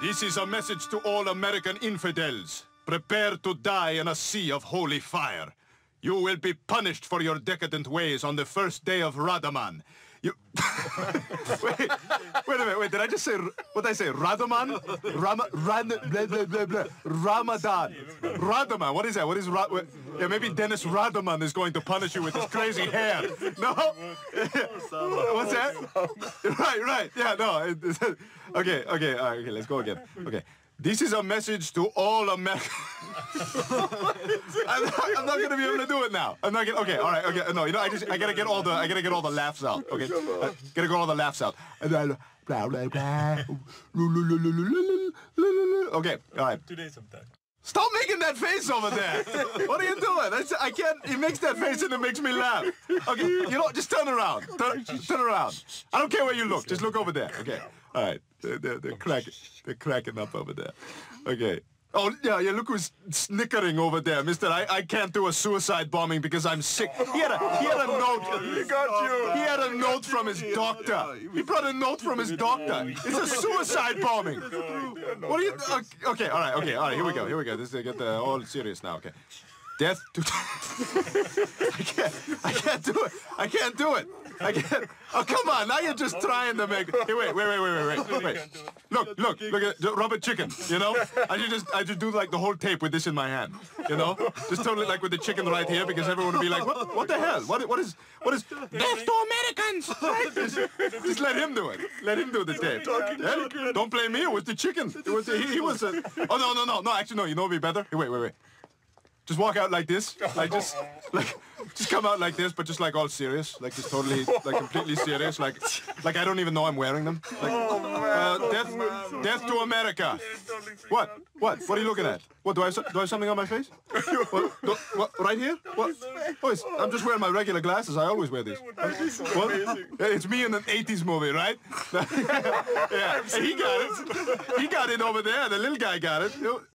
This is a message to all American infidels. Prepare to die in a sea of holy fire. You will be punished for your decadent ways on the first day of Radaman. You... wait, wait a minute, wait, did I just say, what did I say, Radaman? Ram, Ran, blah, blah, blah, blah. Ramadan. Radaman, what is that? What is, Ra yeah, maybe Dennis Radaman is going to punish you with his crazy hair. No? What's that? Right, right, yeah, no. okay, okay, okay, let's go again. Okay. This is a message to all Americans. I'm not, I'm not gonna be able to do it now. I'm not gonna. Okay, all right. Okay, no. You know, I just I gotta get all the I gotta get all the laughs out. Okay, I gotta get all the laughs out. And then blah blah blah. Okay, all right. Today sometime. Stop making that face over there. What are you doing? That's, I can't. He makes that face and it makes me laugh. Okay, you know, just turn around. Turn, turn around. I don't care where you look. Just look over there. Okay. All right. They're, they're, they're cracking. They're cracking up over there. Okay. Oh yeah, yeah. Look who's snickering over there, Mister. I, I can't do a suicide bombing because I'm sick. He had a he had a oh, note. He got you. He had a note from his doctor. He brought a note from his doctor. Oh, it's a suicide bombing. What are you? Okay, all right, okay, all right. Here we go. Here we go. This is get the all serious now. Okay. Death to. I can't. I can't do it. I can't do it. I can't. Oh come on! Now you're just trying to make. Hey, wait, wait, wait, wait, wait, wait. wait. Look, look, look at the rubber chicken. You know, I should just, I should do like the whole tape with this in my hand. You know, just totally like with the chicken right here because everyone would be like, what, what the hell? What, what is, what is? Death to Americans! Right? Just, just let him do it. Let him do the tape. Don't blame me. It was the chicken. It was the, he, he was. A, oh no, no, no, no. Actually, no. You know, what'd be better. Hey, wait, wait, wait. Just walk out like this, like just, like, just come out like this, but just like all serious, like just totally, like completely serious, like, like I don't even know I'm wearing them. Like, uh, death, death to America. What? What? What are you looking at? What do I have? Do I have something on my face? What? Do, what? Right here? What? Oh, I'm just wearing my regular glasses. I always wear these. What? It's me in an '80s movie, right? yeah, he got it. He got it over there. The little guy got it.